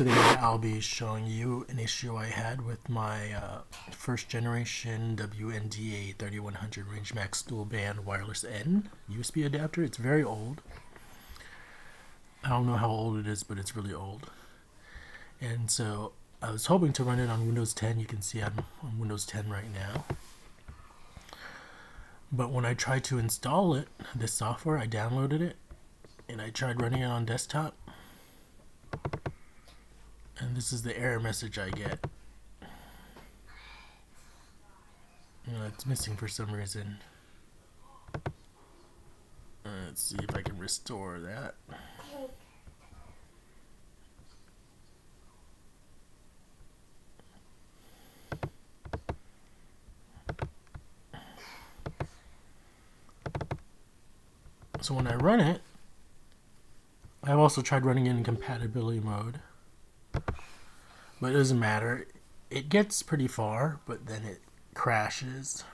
Today I'll be showing you an issue I had with my uh, first generation WNDA 3100 RangeMax dual band wireless N USB adapter. It's very old. I don't know how old it is, but it's really old. And so I was hoping to run it on Windows 10. You can see I'm on Windows 10 right now. But when I tried to install it, this software, I downloaded it and I tried running it on desktop. And this is the error message I get. It's missing for some reason. Uh, let's see if I can restore that. So when I run it, I've also tried running it in compatibility mode. But it doesn't matter. It gets pretty far, but then it crashes.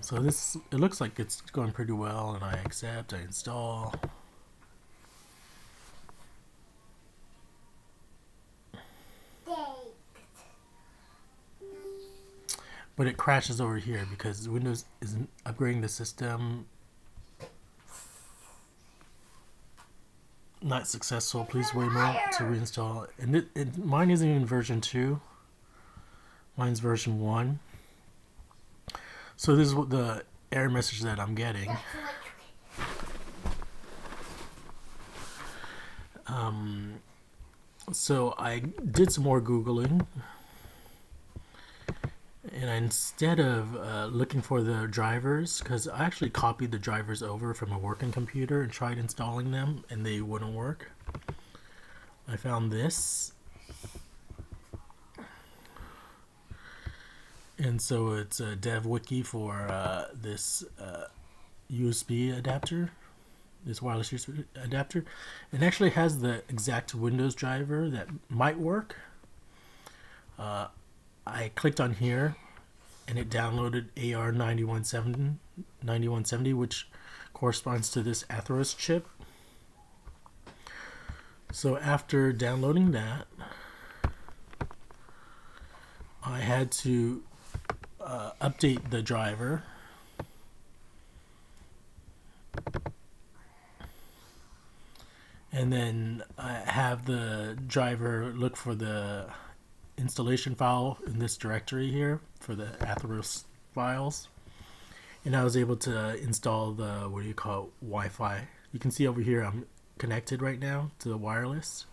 So this, it looks like it's going pretty well, and I accept, I install. but it crashes over here because Windows isn't upgrading the system. Not successful. Please minute to reinstall. And it, it, mine isn't even version 2. Mine's version 1. So this is what the error message that I'm getting. Um, so I did some more Googling and instead of uh, looking for the drivers, because I actually copied the drivers over from a working computer and tried installing them, and they wouldn't work. I found this. And so it's a dev wiki for uh, this uh, USB adapter, this wireless USB adapter. It actually has the exact Windows driver that might work. Uh, I clicked on here and it downloaded AR9170, 9170, which corresponds to this Atheros chip. So after downloading that, I had to uh, update the driver. And then I have the driver look for the installation file in this directory here for the Atheros files. And I was able to install the, what do you call it, Wi-Fi. You can see over here I'm connected right now to the wireless.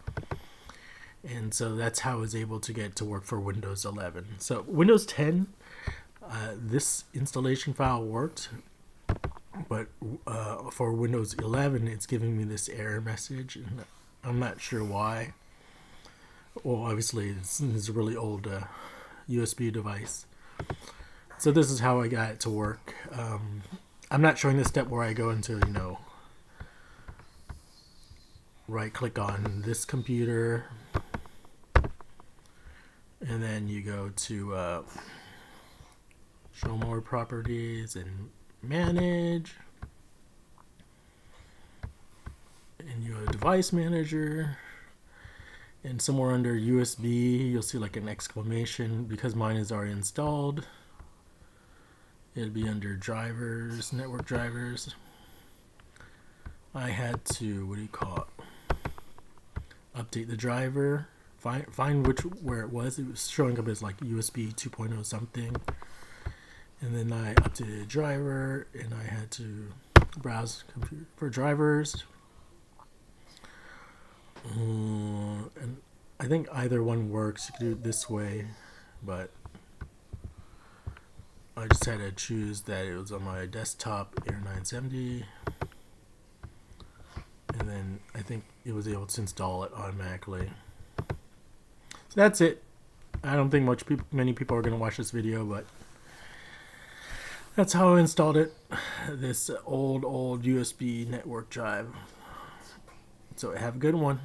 And so that's how I was able to get to work for Windows 11. So Windows 10, uh, this installation file worked, but uh, for Windows 11, it's giving me this error message, and I'm not sure why well obviously this is a really old uh, USB device. So this is how I got it to work. Um, I'm not showing the step where I go into you know right click on this computer. And then you go to uh, show more properties and manage. And you device manager and somewhere under USB you'll see like an exclamation because mine is already installed. It'll be under drivers network drivers. I had to what do you call it? Update the driver find find which where it was. It was showing up as like USB 2.0 something. And then I updated the driver and I had to browse computer for drivers. And I think either one works. You can do it this way, but I just had to choose that it was on my desktop Air 970 and then I think it was able to install it automatically. So that's it. I don't think much people, many people are going to watch this video, but that's how I installed it. This old, old USB network drive. So have a good one.